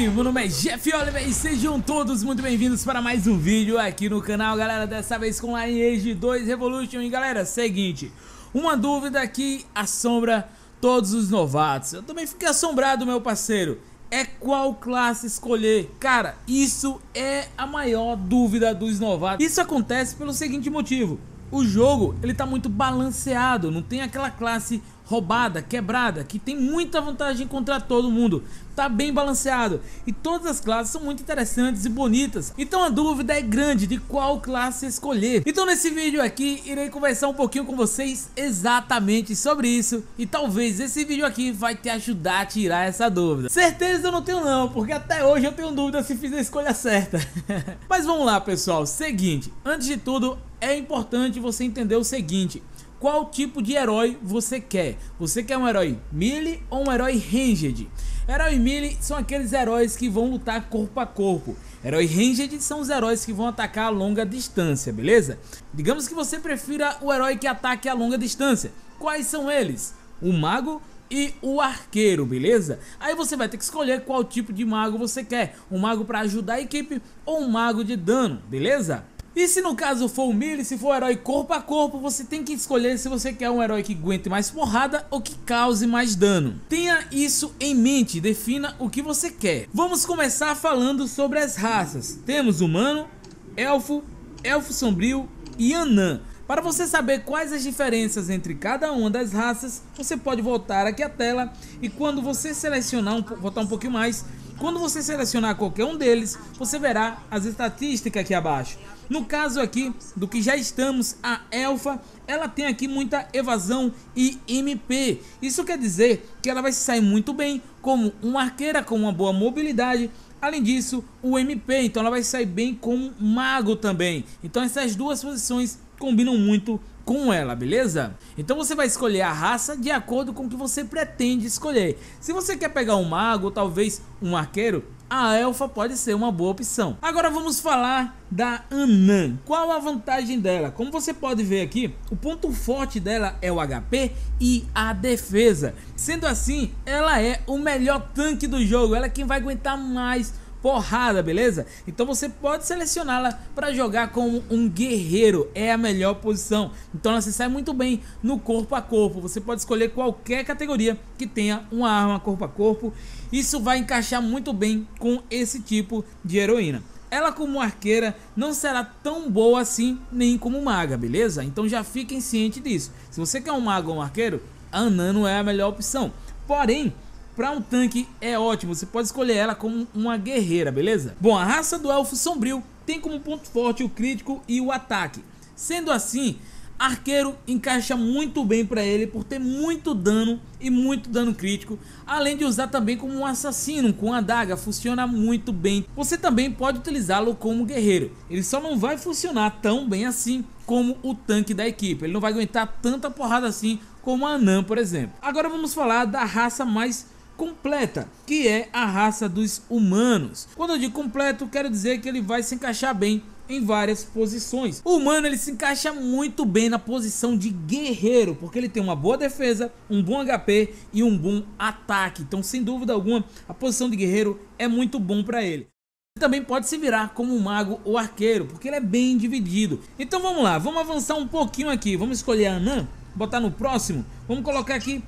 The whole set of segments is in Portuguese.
aí, meu nome é Jeff Oliver e sejam todos muito bem-vindos para mais um vídeo aqui no canal, galera, dessa vez com Lineage 2 Revolution. E galera, seguinte, uma dúvida que assombra todos os novatos. Eu também fiquei assombrado, meu parceiro. É qual classe escolher? Cara, isso é a maior dúvida dos novatos. Isso acontece pelo seguinte motivo. O jogo, ele tá muito balanceado, não tem aquela classe roubada, quebrada, que tem muita vantagem contra todo mundo. Tá bem balanceado e todas as classes são muito interessantes e bonitas. Então a dúvida é grande de qual classe escolher. Então nesse vídeo aqui irei conversar um pouquinho com vocês exatamente sobre isso e talvez esse vídeo aqui vai te ajudar a tirar essa dúvida. Certeza eu não tenho não, porque até hoje eu tenho dúvida se fiz a escolha certa. Mas vamos lá pessoal, seguinte, antes de tudo é importante você entender o seguinte, qual tipo de herói você quer. Você quer um herói melee ou um herói ranged? Herói melee são aqueles heróis que vão lutar corpo a corpo. Herói ranged são os heróis que vão atacar a longa distância, beleza? Digamos que você prefira o herói que ataque a longa distância. Quais são eles? O mago e o arqueiro, beleza? Aí você vai ter que escolher qual tipo de mago você quer. Um mago para ajudar a equipe ou um mago de dano, beleza? E se no caso for o melee, se for herói corpo a corpo, você tem que escolher se você quer um herói que aguente mais porrada ou que cause mais dano. Tenha isso em mente, defina o que você quer. Vamos começar falando sobre as raças. Temos humano, elfo, elfo sombrio e anã. Para você saber quais as diferenças entre cada uma das raças, você pode voltar aqui a tela e quando você selecionar, um, voltar um pouquinho mais, quando você selecionar qualquer um deles, você verá as estatísticas aqui abaixo. No caso aqui do que já estamos, a Elfa, ela tem aqui muita evasão e MP. Isso quer dizer que ela vai se sair muito bem como uma arqueira com uma boa mobilidade, Além disso, o MP, então ela vai sair bem como mago também. Então essas duas posições combinam muito com ela, beleza? Então você vai escolher a raça de acordo com o que você pretende escolher. Se você quer pegar um mago talvez um arqueiro, a elfa pode ser uma boa opção. Agora vamos falar da Anan. Qual a vantagem dela? Como você pode ver aqui, o ponto forte dela é o HP e a defesa. Sendo assim, ela é o melhor tanque do jogo. Ela é quem vai aguentar mais porrada, beleza? Então você pode selecioná-la para jogar como um guerreiro, é a melhor posição. Então ela se sai muito bem no corpo a corpo. Você pode escolher qualquer categoria que tenha uma arma corpo a corpo. Isso vai encaixar muito bem com esse tipo de heroína. Ela como arqueira não será tão boa assim nem como maga, beleza? Então já fiquem cientes disso. Se você quer um mago ou um arqueiro, a Anã não é a melhor opção. Porém, para um tanque é ótimo, você pode escolher ela como uma guerreira, beleza? Bom, a raça do Elfo Sombrio tem como ponto forte o crítico e o ataque. Sendo assim, Arqueiro encaixa muito bem para ele por ter muito dano e muito dano crítico, além de usar também como um assassino com a daga, funciona muito bem. Você também pode utilizá-lo como guerreiro, ele só não vai funcionar tão bem assim como o tanque da equipe, ele não vai aguentar tanta porrada assim como a Anã, por exemplo. Agora vamos falar da raça mais completa, que é a raça dos humanos. Quando eu digo completo, quero dizer que ele vai se encaixar bem em várias posições. O humano ele se encaixa muito bem na posição de guerreiro, porque ele tem uma boa defesa, um bom HP e um bom ataque. Então, sem dúvida alguma, a posição de guerreiro é muito bom para ele. Também pode se virar como um mago ou arqueiro, porque ele é bem dividido. Então vamos lá, vamos avançar um pouquinho aqui. Vamos escolher a Anã, botar no próximo. Vamos colocar aqui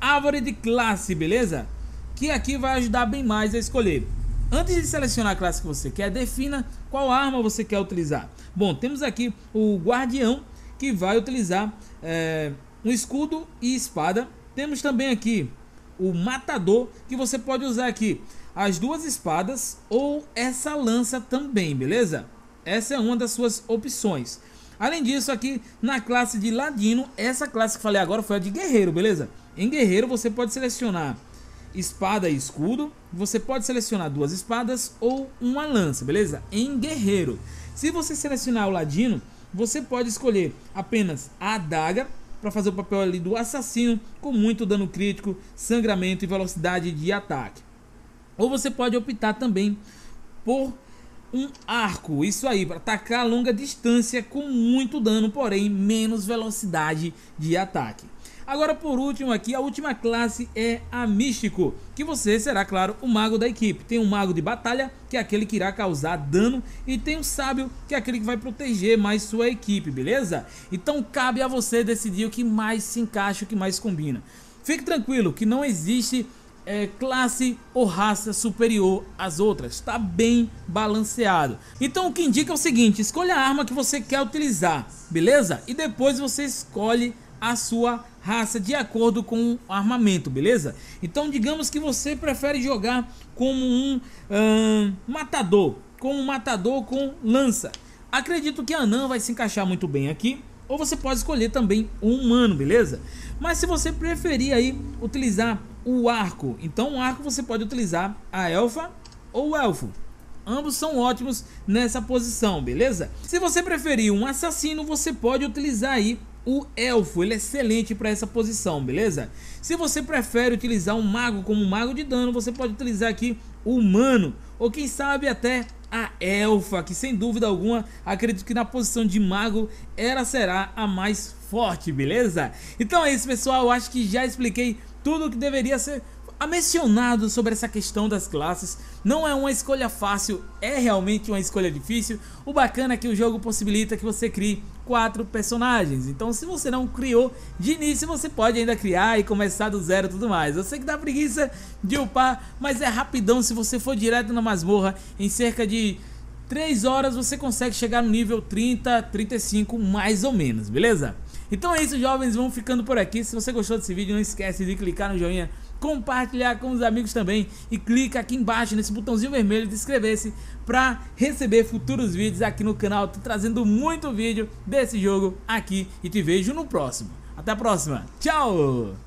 árvore de classe, beleza? Que aqui vai ajudar bem mais a escolher. Antes de selecionar a classe que você quer, defina qual arma você quer utilizar. Bom, temos aqui o guardião que vai utilizar é, um escudo e espada. Temos também aqui o matador que você pode usar aqui as duas espadas ou essa lança também, beleza? Essa é uma das suas opções. Além disso, aqui na classe de ladino, essa classe que falei agora foi a de guerreiro, beleza? Em guerreiro você pode selecionar espada e escudo. Você pode selecionar duas espadas ou uma lança, beleza? Em guerreiro. Se você selecionar o ladino, você pode escolher apenas a adaga para fazer o papel ali do assassino com muito dano crítico, sangramento e velocidade de ataque. Ou você pode optar também por um arco, isso aí, para atacar a longa distância com muito dano, porém menos velocidade de ataque. Agora por último aqui, a última classe é a Místico, que você será, claro, o mago da equipe. Tem um mago de batalha, que é aquele que irá causar dano, e tem um sábio, que é aquele que vai proteger mais sua equipe, beleza? Então cabe a você decidir o que mais se encaixa, o que mais combina. Fique tranquilo que não existe é, classe ou raça superior às outras, está bem balanceado. Então o que indica é o seguinte, escolha a arma que você quer utilizar, beleza? E depois você escolhe a sua raça de acordo com o armamento, beleza? Então digamos que você prefere jogar como um matador, como um matador com lança. Acredito que a Anã vai se encaixar muito bem aqui, ou você pode escolher também um humano, beleza? Mas se você preferir aí utilizar o arco, então o arco você pode utilizar a elfa ou o elfo. Ambos são ótimos nessa posição, beleza? Se você preferir um assassino, você pode utilizar aí o elfo, ele é excelente para essa posição, beleza? Se você prefere utilizar um mago como um mago de dano, você pode utilizar aqui o humano, ou quem sabe até a elfa, que sem dúvida alguma, acredito que na posição de mago, ela será a mais forte, beleza? Então é isso pessoal, acho que já expliquei tudo o que deveria ser mencionado sobre essa questão das classes. Não é uma escolha fácil, é realmente uma escolha difícil. O bacana é que o jogo possibilita que você crie quatro personagens. Então se você não criou de início, você pode ainda criar e começar do zero e tudo mais. Eu sei que dá preguiça de upar, mas é rapidão se você for direto na masmorra em cerca de 3 horas você consegue chegar no nível 30, 35 mais ou menos, beleza? Então é isso jovens, vamos ficando por aqui. Se você gostou desse vídeo, não esquece de clicar no joinha compartilhar com os amigos também e clica aqui embaixo nesse botãozinho vermelho de inscrever-se para receber futuros vídeos aqui no canal. Tô trazendo muito vídeo desse jogo aqui e te vejo no próximo. Até a próxima. Tchau!